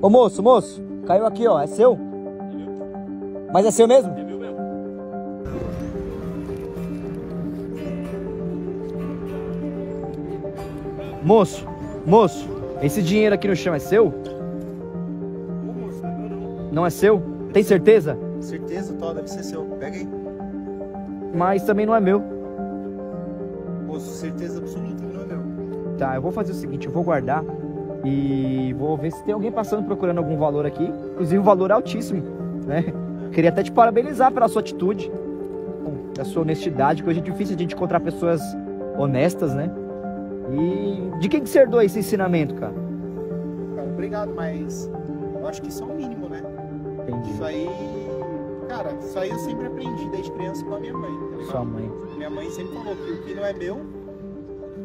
Ô moço, moço, caiu aqui, ó. É seu? Mas é seu mesmo? É meu mesmo. Moço, moço, esse dinheiro aqui no chão é seu? Ô, moço, não é meu não. Não é seu? Tem certeza? Certeza, Tó, deve ser seu. Pega aí. Mas também não é meu. Moço, certeza absoluta que não é meu. Tá, eu vou fazer o seguinte, eu vou guardar e vou ver se tem alguém passando procurando algum valor aqui. Inclusive o valor é altíssimo, né? Queria até te parabenizar pela sua atitude, pela sua honestidade, que hoje é difícil a gente encontrar pessoas honestas, né? E de quem que você herdou esse ensinamento, cara? Cara, obrigado, mas eu acho que isso é o mínimo, né? Entendi. Isso aí. Cara, isso aí eu sempre aprendi desde criança com a minha mãe, tá ligado? Sua mãe. Minha mãe sempre falou que o que não é meu,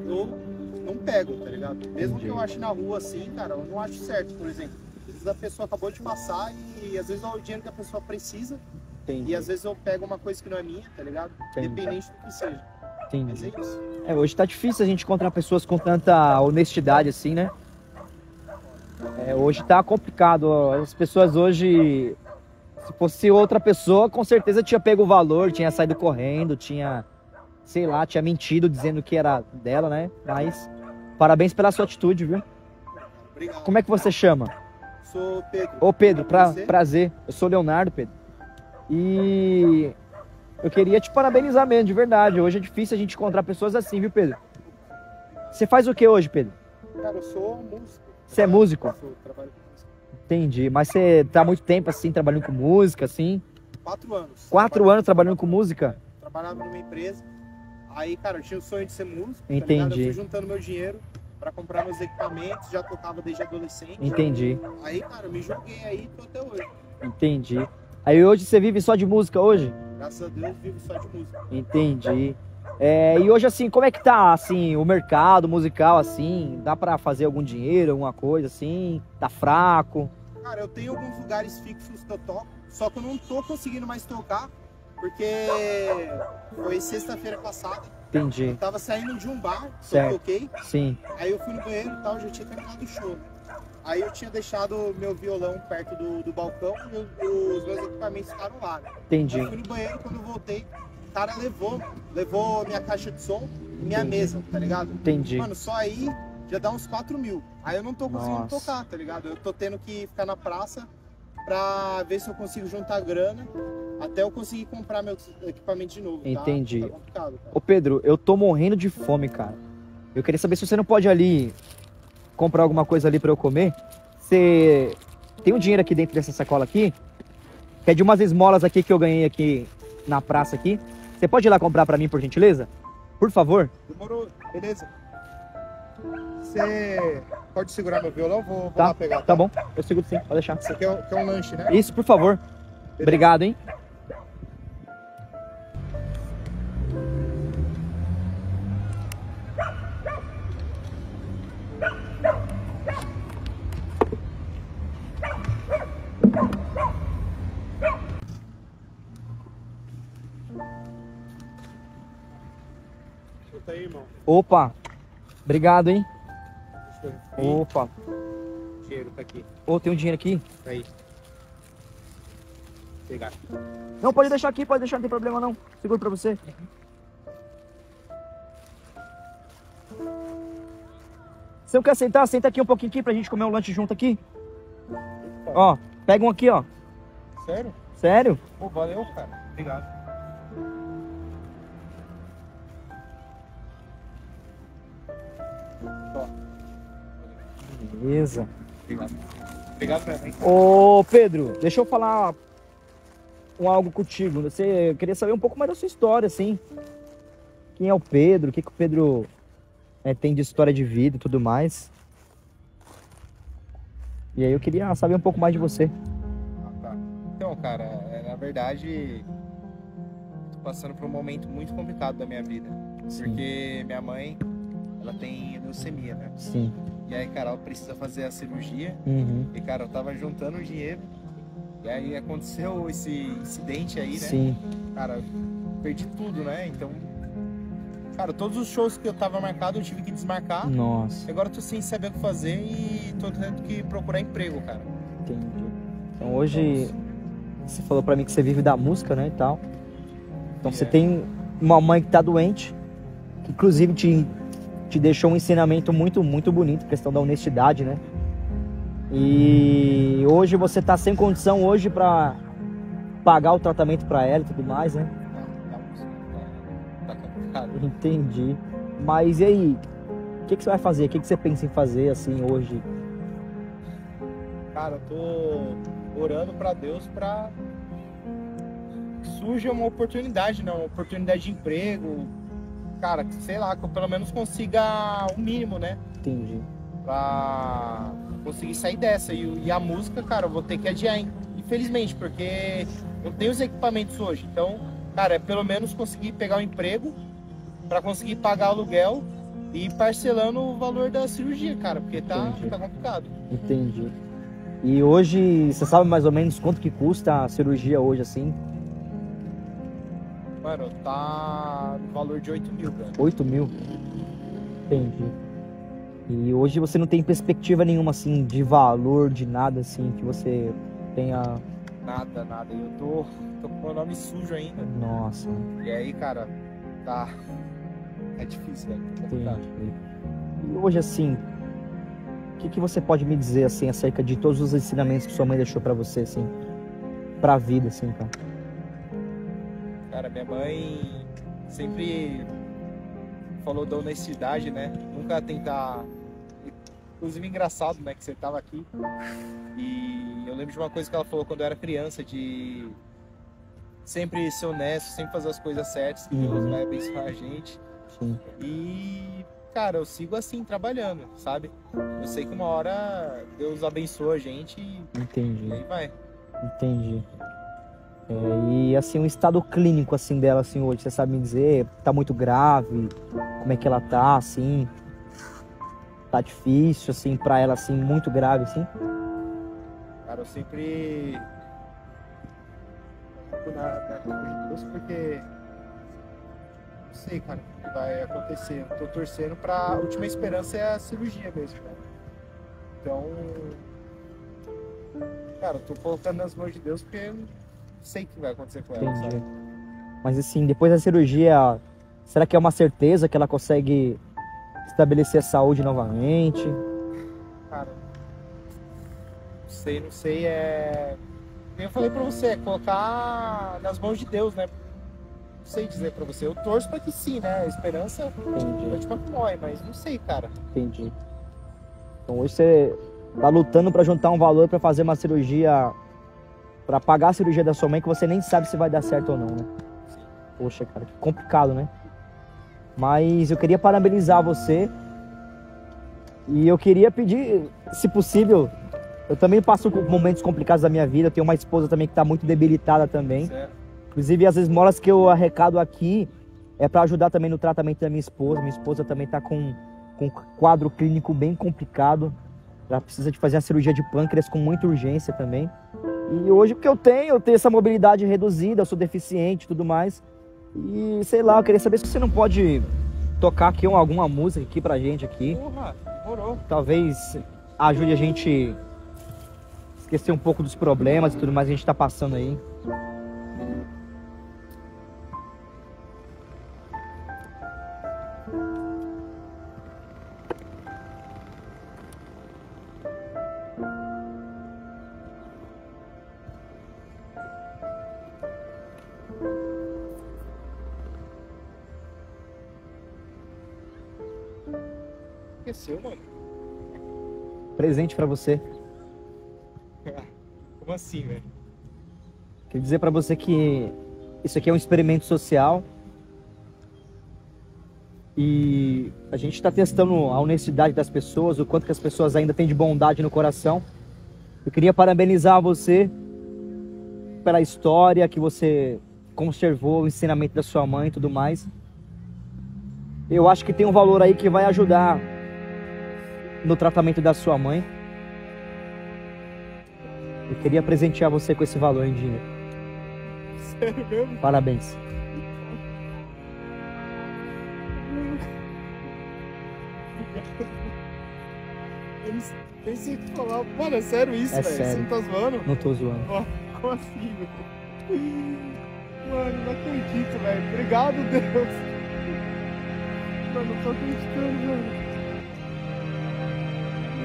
eu não pego, tá ligado? Mesmo que eu ache na rua assim, cara, eu não acho certo, por exemplo. Às vezes a pessoa acabou de passar e, às vezes é o dinheiro que a pessoa precisa Entendi. e às vezes eu pego uma coisa que não é minha, tá ligado? Entendi. Independente do que seja. Mas Entendi. é isso. É, hoje tá difícil a gente encontrar pessoas com tanta honestidade assim, né? É, hoje tá complicado. As pessoas hoje, se fosse outra pessoa, com certeza tinha pego o valor, tinha saído correndo, tinha, sei lá, tinha mentido dizendo que era dela, né? Mas parabéns pela sua atitude, viu? Obrigado. Como é que você chama? Sou Pedro. Ô Pedro, pra, prazer. Eu sou Leonardo, Pedro. E eu queria te parabenizar mesmo, de verdade. Hoje é difícil a gente encontrar pessoas assim, viu, Pedro? Você faz o que hoje, Pedro? Cara, eu sou músico. Você é músico? Eu sou- trabalho com música. Entendi. Mas você tá há muito tempo assim, trabalhando com música, assim? Quatro anos. Quatro Trabalho- anos trabalhando com música? Trabalhava numa empresa. Aí, cara, eu tinha o sonho de ser músico. Tá Entendi. ligado? eu fui juntando meu dinheiro pra comprar meus equipamentos. Já tocava desde adolescente. Entendi, Aí, cara, eu me joguei aí e tô até hoje. entendi. Aí hoje você vive só de música hoje? Graças a Deus, vivo só de música. Entendi. É, e hoje, assim, como é que tá, assim, o mercado musical, assim? Dá pra fazer algum dinheiro, alguma coisa, assim? Tá fraco? Cara, eu tenho alguns lugares fixos que eu toco, só que eu não tô conseguindo mais tocar, porque foi sexta-feira passada. Entendi. Eu tava saindo de um bar que Certo. eu toquei, Sim, aí eu fui no banheiro e tal, já tinha terminado o show. Aí eu tinha deixado meu violão perto do, do balcão e os, os meus equipamentos ficaram lá. entendi. Eu fui no banheiro, quando eu voltei, o cara levou, levou minha caixa de som e minha mesa, tá ligado? Entendi. Mano, só aí já dá uns 4 mil. Aí eu não tô conseguindo Nossa. tocar, tá ligado? Eu tô tendo que ficar na praça pra ver se eu consigo juntar grana até eu conseguir comprar meu equipamento de novo. tá? Entendi. Tá cara. Ô Pedro, eu tô morrendo de fome, cara. Eu queria saber se você não pode ali comprar alguma coisa ali pra eu comer. Você tem um dinheiro aqui dentro dessa sacola aqui? Que é de umas esmolas aqui que eu ganhei aqui na praça aqui. Você pode ir lá comprar pra mim, por gentileza? Por favor. Demorou, beleza. Você pode segurar meu violão? Vou, vou Tá, lá pegar. Tá bom, eu seguro sim, pode deixar. Isso aqui é, que é um lanche, né? Isso, por favor. Obrigado, hein? Opa, obrigado, hein? Opa, dinheiro tá aqui. ô, tem um dinheiro aqui? Tá aí. Pegar. Não, pode deixar aqui, pode deixar, não tem problema não. Seguro pra você. Você não quer sentar? Senta aqui um pouquinho aqui pra gente comer um lanche junto aqui. Ó, pega um aqui, ó. Sério? Sério? Pô, valeu, cara. Obrigado. Beleza. Obrigado. Obrigado mesmo, hein? Ô, Pedro, deixa eu falar um algo contigo. Você eu queria saber um pouco mais da sua história, assim. Quem é o Pedro? O que, que o Pedro é, tem de história de vida e tudo mais. E aí eu queria saber um pouco mais de você. Ah, tá. Então, cara, é, na verdade, tô passando por um momento muito complicado da minha vida. Porque minha mãe, ela tem leucemia, né? Sim. E aí, cara, ela precisa fazer a cirurgia. Uhum. E, cara, eu tava juntando dinheiro. E aí aconteceu esse incidente aí, né? Sim. Cara, perdi tudo, né? Então, Cara, todos os shows que eu tava marcado eu tive que desmarcar. Nossa, Agora eu tô sem saber o que fazer e tô tendo que procurar emprego, cara. entendi. Então hoje você falou pra mim que você vive da música, né, e tal. Então você É. tem uma mãe que tá doente, que inclusive te, te deixou um ensinamento muito, muito bonito, questão da honestidade, né? E hoje você tá sem condição hoje pra pagar o tratamento pra ela e tudo mais, né? Entendi. Mas e aí? O que, que você vai fazer? O que, que você pensa em fazer assim hoje? Cara, eu tô orando pra Deus que surja uma oportunidade, né? Uma oportunidade de emprego. Cara, sei lá, que eu pelo menos consiga o mínimo, né? Entendi. Pra conseguir sair dessa. E, e a música, cara, eu vou ter que adiar, hein? infelizmente, porque eu tenho os equipamentos hoje. Então, cara, é pelo menos conseguir pegar o emprego pra conseguir pagar o aluguel e ir parcelando o valor da cirurgia, cara, porque tá, Entendi. tá complicado. Entendi. E hoje, você sabe mais ou menos quanto que custa a cirurgia hoje, assim? Mano, tá no valor de 8 mil, velho. 8 mil? Entendi. E hoje você não tem perspectiva nenhuma, assim, de valor, de nada, assim, que você tenha... Nada, nada. E eu tô, tô com o meu nome sujo ainda. Nossa, E aí, cara, tá. É difícil, velho. Tá complicado. entendi. E hoje, assim, o que, que você pode me dizer, assim, acerca de todos os ensinamentos que sua mãe deixou pra você, assim, pra vida, assim, cara? Cara, minha mãe sempre falou da honestidade, né? Nunca tentar. Inclusive engraçado, né? Que você tava aqui. E eu lembro de uma coisa que ela falou quando eu era criança, de sempre ser honesto, sempre fazer as coisas certas, que Deus vai abençoar a gente. Sim, E, cara, eu sigo assim, trabalhando, sabe? Eu sei que uma hora Deus abençoa a gente e entendi. aí vai. Entendi. É, e assim, o estado clínico assim dela assim hoje, você sabe me dizer, tá muito grave? Como é que ela tá assim? Tá difícil assim pra ela assim, muito grave assim? Cara, eu sempre na, Deus porque não sei, cara, o que vai acontecer. Eu tô torcendo pra a última esperança é a cirurgia mesmo, né? Então, cara, eu tô colocando nas mãos de Deus porque sei o que vai acontecer com ela, Entendi. sabe? Mas assim, depois da cirurgia, será que é uma certeza que ela consegue estabelecer a saúde novamente? Cara, não sei, não sei, é. Eu falei pra você, é colocar nas mãos de Deus, né? Não sei dizer pra você. Eu torço pra que sim, né? A esperança Entendi. é tipo morre, mas não sei, cara. Entendi. Então hoje você tá lutando pra juntar um valor pra fazer uma cirurgia, pra pagar a cirurgia da sua mãe que você nem sabe se vai dar certo ou não, né? Poxa, cara, que complicado, né? Mas eu queria parabenizar você e eu queria pedir, se possível, eu também passo momentos complicados da minha vida. Eu tenho uma esposa também que tá muito debilitada também. Certo? Inclusive, as esmolas que eu arrecado aqui é para ajudar também no tratamento da minha esposa. Minha esposa também tá com, com um quadro clínico bem complicado. Ela precisa de fazer a cirurgia de pâncreas com muita urgência também. E hoje o que eu tenho, eu tenho essa mobilidade reduzida, eu sou deficiente e tudo mais. E sei lá, eu queria saber se você não pode tocar aqui um- alguma música aqui pra gente aqui. Porra, demorou. Talvez ajude a gente esquecer um pouco dos problemas e tudo mais que a gente tá passando aí. Esqueceu, mano. Presente pra você. Como assim, velho? Queria dizer pra você que isso aqui é um experimento social. E a gente está testando a honestidade das pessoas, o quanto que as pessoas ainda têm de bondade no coração. Eu queria parabenizar você pela história que você conservou, o ensinamento da sua mãe e tudo mais. Eu acho que tem um valor aí que vai ajudar no tratamento da sua mãe. Eu queria presentear você com esse valor em dinheiro. Sério mesmo? Parabéns. Eu nem sei o que falar. Mano, é sério isso, é velho? Você não tá zoando? Não tô zoando. Como assim, velho? Mano, não acredito, velho. Obrigado, Deus. Mano, não tô acreditando, velho.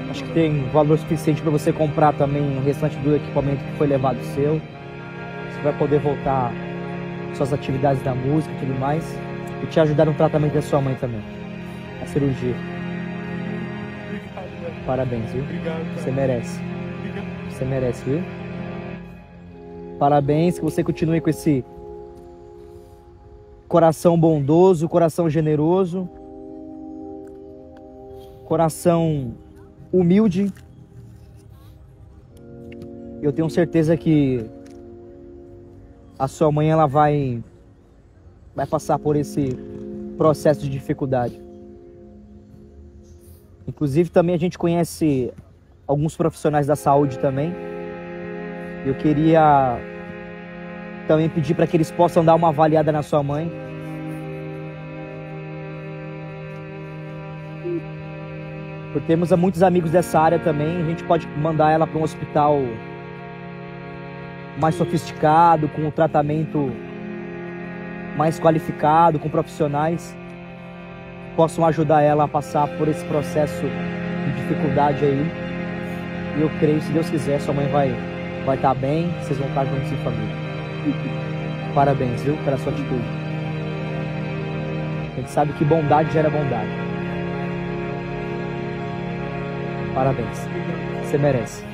Acho que tem valor suficiente para você comprar também o restante do equipamento que foi levado seu. Você vai poder voltar suas atividades da música e tudo mais. E te ajudar no tratamento da sua mãe também. A cirurgia. Parabéns, viu? Obrigado, Você merece. Obrigado. Você merece, viu? Parabéns, que você continue com esse coração bondoso, coração generoso, coração humilde. Eu tenho certeza que a sua mãe ela vai vai passar por esse processo de dificuldade. Inclusive também a gente conhece alguns profissionais da saúde também. Eu queria também pedir para que eles possam dar uma avaliada na sua mãe. Por termos muitos amigos dessa área também, a gente pode mandar ela para um hospital mais sofisticado, com um tratamento mais qualificado, com profissionais que possam ajudar ela a passar por esse processo de dificuldade aí. E eu creio, se Deus quiser, sua mãe vai vai estar bem, vocês vão estar juntos em família. Parabéns, viu, pela sua atitude. A gente sabe que bondade gera bondade. Parabéns. Você merece.